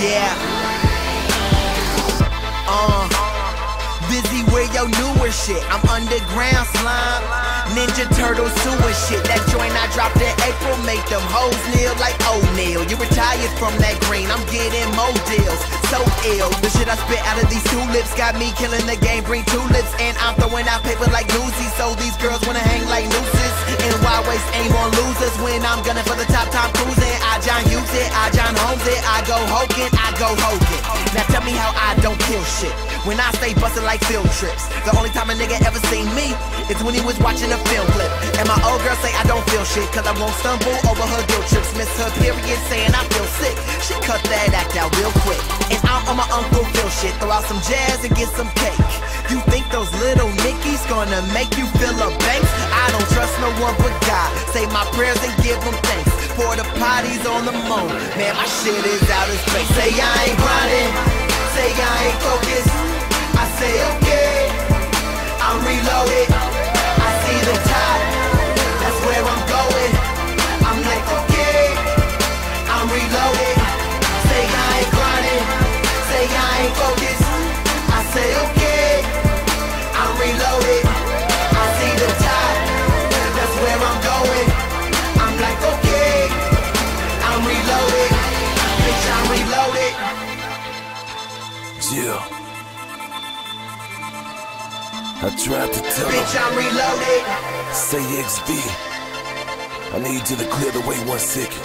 Yeah. Uh. Busy with your newer shit. I'm underground slime. Ninja Turtle sewer shit. That joint I dropped in April made them hoes kneel like O'Neal. You retired from that green. I'm getting more deals. So ill. The shit I spit out of these tulips got me killing the game. Bring tulips. And I'm throwing out paper like Lucy. So these girls wanna hang like nooses. And why waste aim on losers when I'm gunning I it. I go Hogan. I go Hogan. Now tell me how I don't kill shit. When I stay bustin' like field trips. The only time a nigga ever seen me is when he was watching a film clip. And my old girl say I don't feel shit, cause I won't stumble over her guilt trips. Miss her period saying I feel sick. She cut that act out real quick. And I'm on my Uncle Phil shit. Throw out some jazz and get some cake. You think those little Nickies gonna make you feel a bank? I don't trust no one but God. Say my prayers and give them thanks. For the parties on the moon. Man, my shit is out of space. Say I ain't grinding. Say I ain't focused. I say okay, I'm reloaded. I tried to tell Bitch, him, I'm reloaded. say XV. I need you to clear the way one second.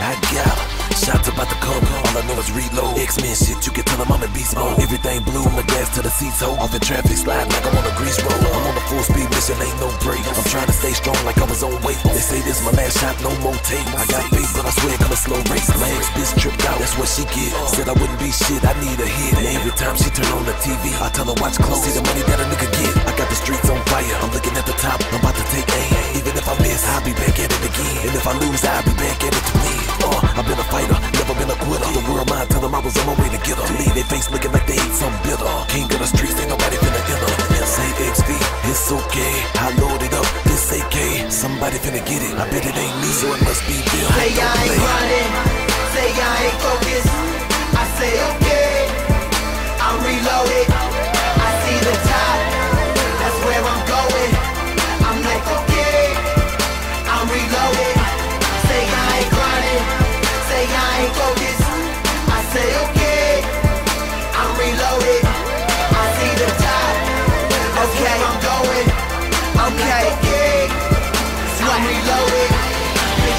I got him. Shots about to come, all I know is reload. X-Men shit, you can tell them I'm in beast mode. Everything blue, my gas to the seats, hold. Off the traffic slide like I'm on a grease roll. I'm on a full speed mission, ain't no break. I'm trying to stay strong like I was on weight. They say this my last shot, no more tape. I got faith, but I swear come a slow race. My ex bitch tripped out, that's what she get. Said I wouldn't be shit, I need a hit. And every time she turn on the TV, I tell her watch close. See the money that a nigga get. I got the streets on fire, I'm looking at the top, I'm about to take aim. Even if I miss, I'll be back at it again. And if I lose, I'll be back at it to win. Uh, I've been a fighter, never been a quitter. The world mine, tell them I was on my way to get her. Leave they face looking like they ate something bitter. King of the streets, ain't nobody finna enter. Say XV, it's okay. I loaded up this AK. Somebody finna get it. I bet it ain't me, so it must be Bill. Say I ain't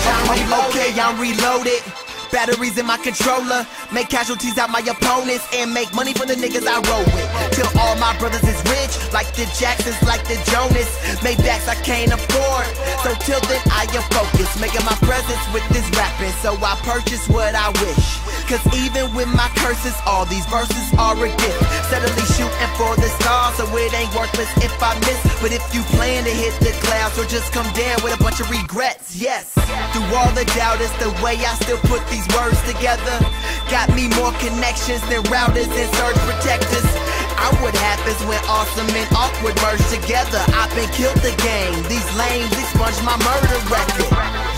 I'm. Okay, I'm reloaded. Batteries in my controller, make casualties out my opponents, and make money for the niggas I roll with. Till all my brothers is rich, like the Jacksons, like the Jonas. Maybachs I can't afford, so till then I am focused, making my presence with this rapping. So I purchase what I wish. Cause even with my curses, all these verses are a gift. Steadily shooting for the stars, so it ain't worthless if I miss. But if you plan to hit the clouds, or just come down with a bunch of regrets, yes. Through all the doubt, it's the way I still put these words together. Got me more connections than routers and surge protectors. I what happens when awesome and awkward merge together. I've been killed the game. These lames expunge my murder record.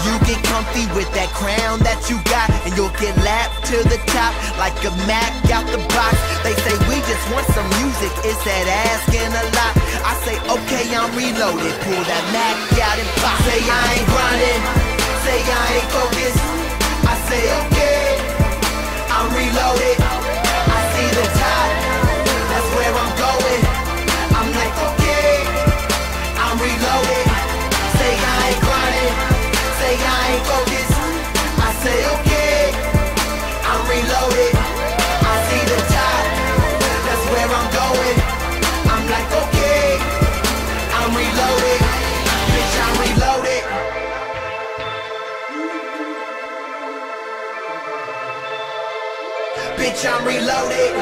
You get comfy with that crown that you got, and you'll get lapped to the top like a Mac out the box. They say we just want some music, is that asking a lot? I say okay, I'm reloaded, pull that Mac out and pop. Say I ain't grinding, say I ain't focused. I'm reloaded.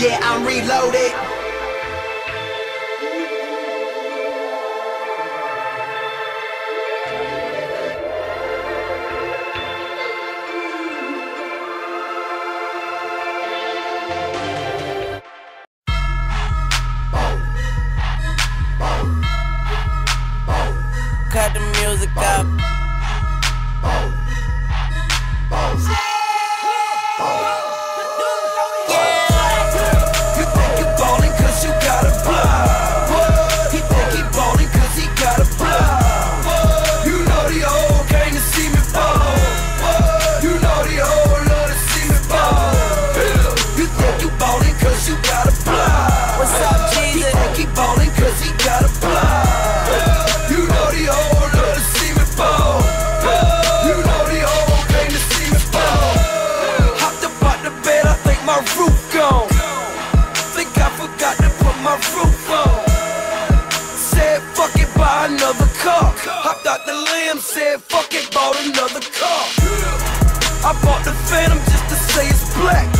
Yeah, I'm reloaded. Slim said, fuck it, bought another car. I bought the Phantom just to say it's black.